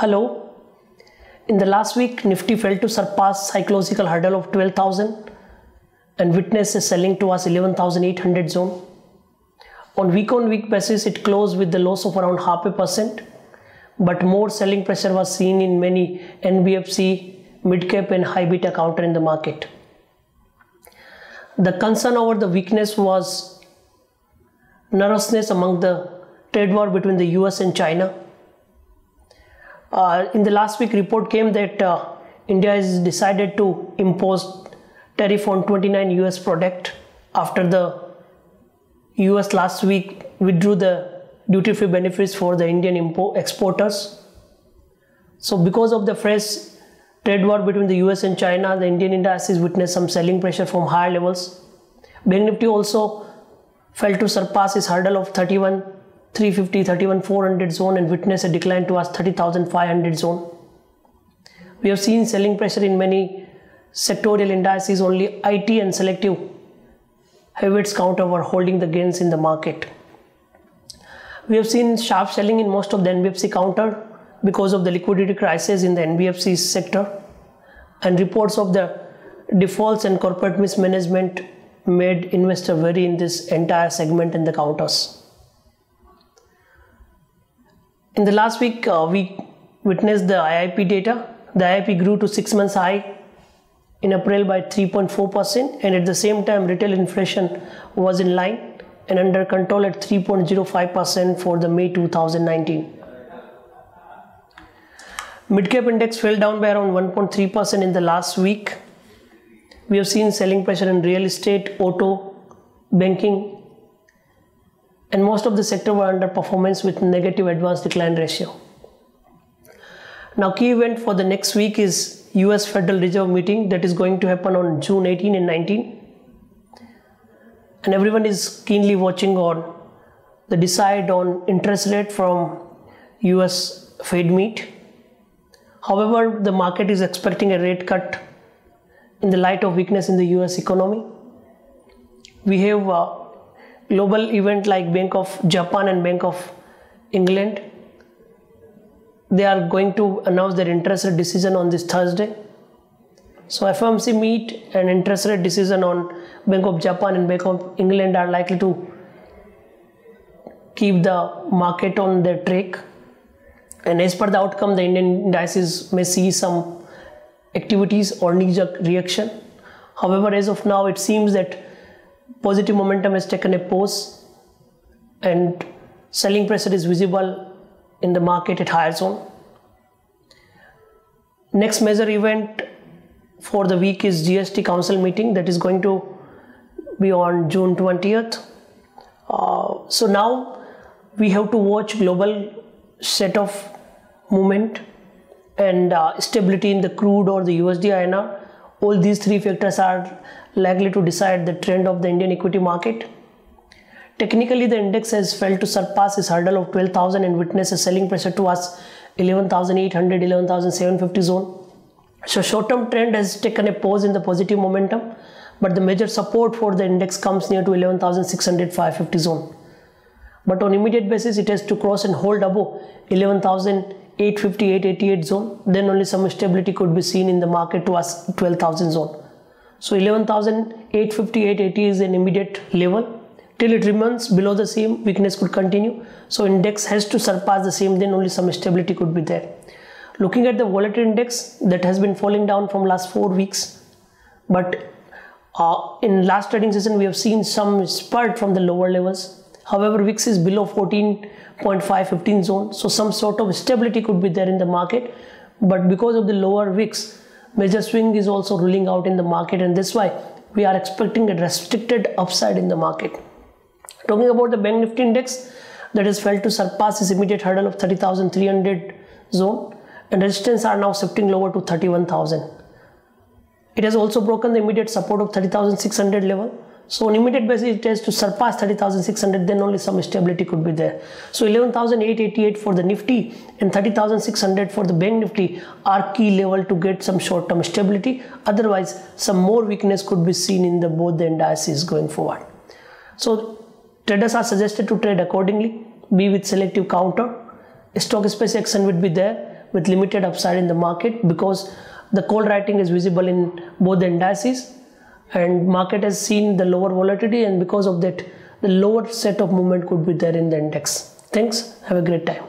Hello. In the last week, Nifty failed to surpass psychological hurdle of 12,000 and witnessed a selling towards 11,800 zone. On week on week basis, it closed with the loss of around half a percent, but more selling pressure was seen in many NBFC, mid cap, and high beta counter in the market. The concern over the weakness was nervousness among the trade war between the US and China. Uh, in the last week report came that uh, India has decided to impose tariff on 29 US product after the US last week withdrew the duty free benefits for the Indian import exporters. So because of the fresh trade war between the US and China, the Indian indices witnessed some selling pressure from higher levels. Bank Nifty also fell to surpass its hurdle of 31 350 31 400 zone and witnessed a decline towards 30500 zone. We have seen selling pressure in many sectorial indices, only IT and selective heavyweights counter were holding the gains in the market. We have seen sharp selling in most of the NBFC counter because of the liquidity crisis in the NBFC sector and reports of the defaults and corporate mismanagement made investor worry in this entire segment in the counters. In the last week, uh, we witnessed the IIP data. The IIP grew to six months high in April by 3.4%, and at the same time, retail inflation was in line and under control at 3.05% for the May 2019. Mid-cap index fell down by around 1.3% in the last week. We have seen selling pressure in real estate, auto, banking, and most of the sector were under performance with negative advance decline ratio. Now key event for the next week is US Federal Reserve meeting that is going to happen on June 18 and 19 and everyone is keenly watching on the decide on interest rate from US Fed meet. However, the market is expecting a rate cut in the light of weakness in the US economy. We have uh, global event like Bank of Japan and Bank of England. They are going to announce their interest rate decision on this Thursday. So FOMC meet and interest rate decision on Bank of Japan and Bank of England are likely to keep the market on their track. And as per the outcome, the Indian indices may see some activities or knee reaction. However, as of now, it seems that positive momentum has taken a pause and selling pressure is visible in the market at higher zone. Next major event for the week is GST Council meeting that is going to be on June 20th. Uh, so now we have to watch global set of movement and uh, stability in the crude or the USD INR. All these three factors are likely to decide the trend of the Indian equity market. Technically, the index has failed to surpass its hurdle of 12,000 and witnessed a selling pressure towards 11,800, 11,750 zone. So short-term trend has taken a pause in the positive momentum, but the major support for the index comes near to 11,600, 550 zone. But on immediate basis, it has to cross and hold above 11,850, 888 zone. Then only some stability could be seen in the market towards 12,000 zone. So 11,850, 880 is an immediate level. Till it remains below the same, weakness could continue. So index has to surpass the same, then only some stability could be there. Looking at the volatility index that has been falling down from last four weeks, but uh, in last trading session we have seen some spurt from the lower levels. However, VIX is below 14.5, 15 zone, so some sort of stability could be there in the market. But because of the lower VIX, major swing is also ruling out in the market and that's why we are expecting a restricted upside in the market. Talking about the Bank Nifty index that has failed to surpass its immediate hurdle of 30,300 zone and resistance are now shifting lower to 31,000. It has also broken the immediate support of 30,600 level so on immediate basis, it has to surpass 30,600, then only some stability could be there. So 11,888 for the Nifty and 30,600 for the Bank Nifty are key level to get some short-term stability. Otherwise, some more weakness could be seen in the both the indices going forward. So traders are suggested to trade accordingly, be with selective counter. Stock space action would be there, with limited upside in the market because the call writing is visible in both the indices and market has seen the lower volatility and because of that the lower set of movement could be there in the index. Thanks. Have a great time